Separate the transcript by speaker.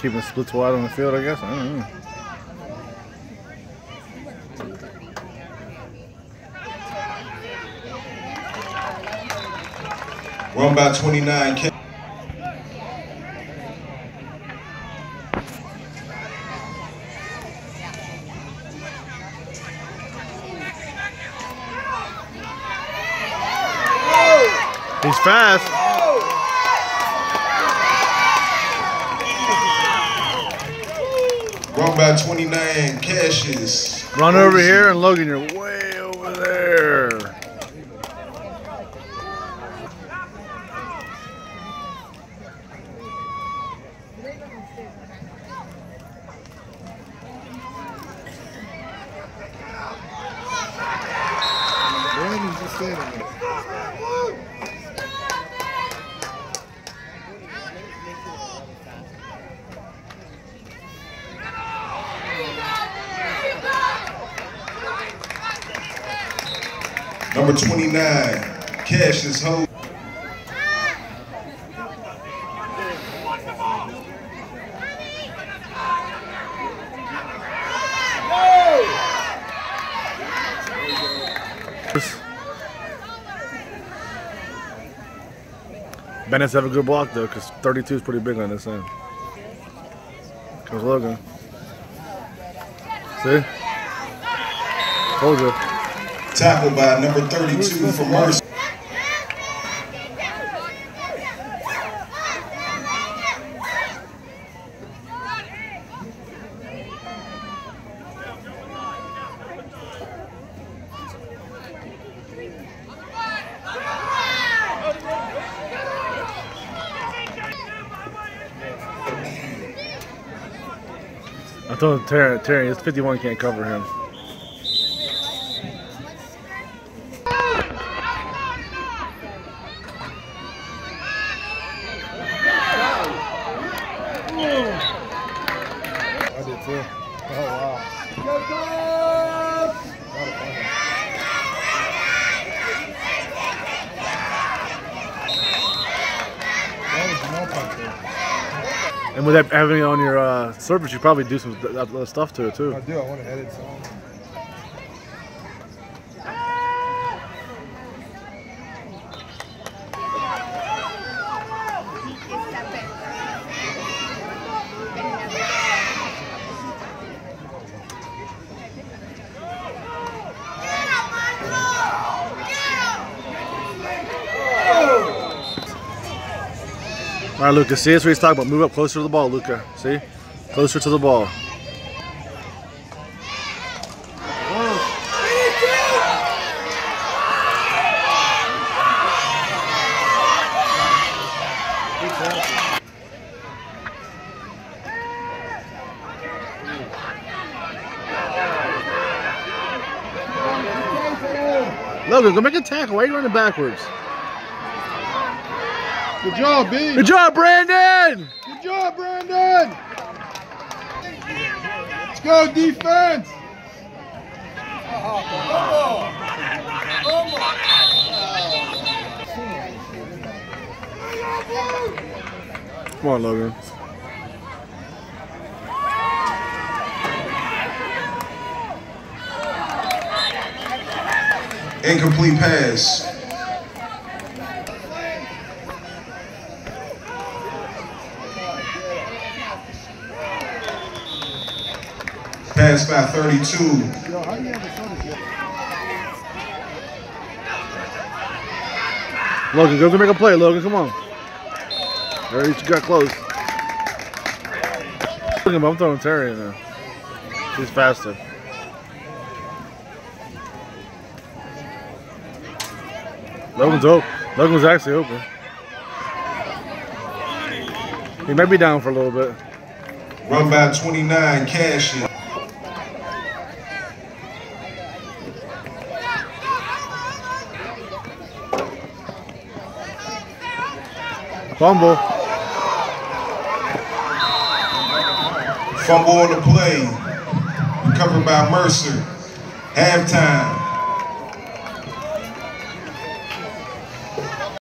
Speaker 1: Keeping splits wide on the field, I guess. I don't know.
Speaker 2: Run by 29.
Speaker 1: He's fast.
Speaker 2: Run by 29. Cassius.
Speaker 1: Run over here and Logan, you're way over there.
Speaker 3: Brandon's just standing there.
Speaker 2: Number 29. Cassius Ho.
Speaker 1: Bennett's have a good block though, because 32 is pretty big on this end. Comes Logan. See? Told you.
Speaker 2: Tackled by number 32 for Mercer.
Speaker 1: I told Terry, Terry, his 51 can't cover him. And with having it on your uh, surface, you probably do some other stuff to it too.
Speaker 3: I do. I want to edit some.
Speaker 1: All right, Luca. See, that's what he's talking about. Move up closer to the ball, Luca. See, closer to the ball. Logan, go make a tackle. Why are you running backwards?
Speaker 3: Good job, B.
Speaker 1: Good job, Brandon.
Speaker 3: Good job, Brandon. Let's go, defense.
Speaker 1: Come on, Logan.
Speaker 2: Incomplete pass. Pass by 32.
Speaker 3: Yo, how you have a son again?
Speaker 1: Logan, go make a play, Logan. Come on. Already got close. Look at him, I'm throwing Terry in there. He's faster. Logan's open. Logan's actually open. He might be down for a little bit.
Speaker 2: Run by 29. Cassius.
Speaker 1: Fumble.
Speaker 2: Fumble on the play. Recovered by Mercer. Halftime.